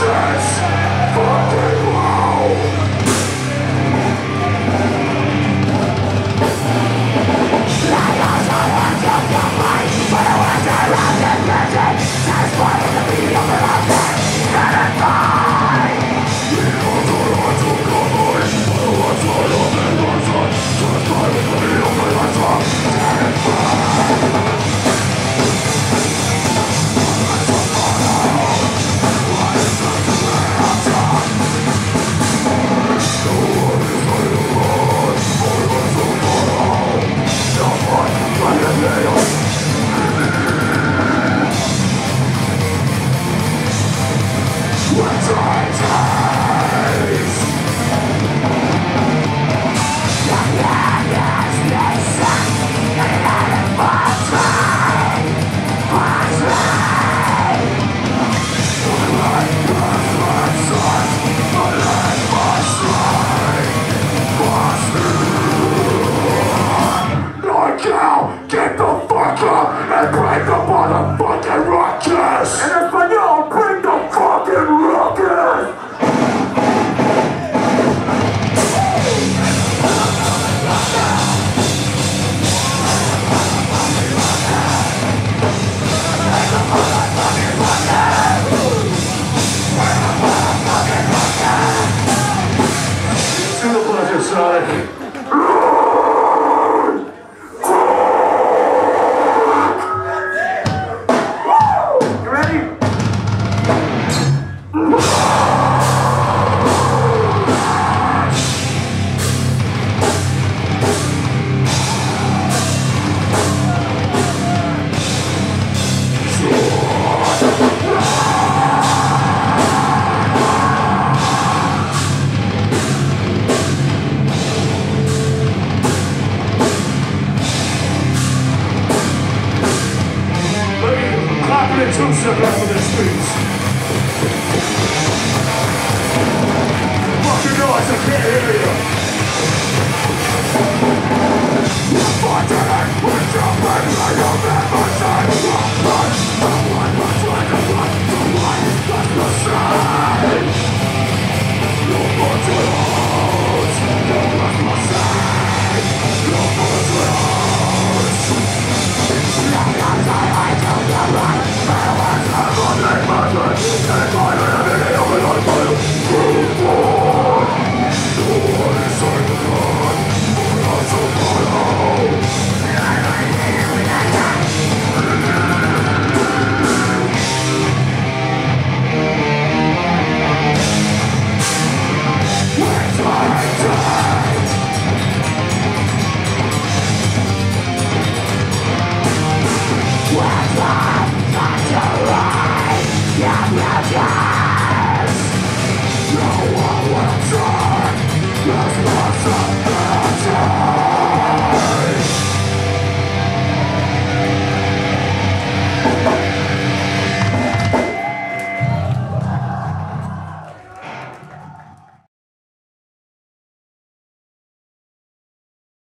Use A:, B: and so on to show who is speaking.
A: Jesus. And bring the motherfucking ruckus! En español, bring the fucking a Sonic. apocalypse gonna circle up in the streets. Fuck noise, I can't hear you.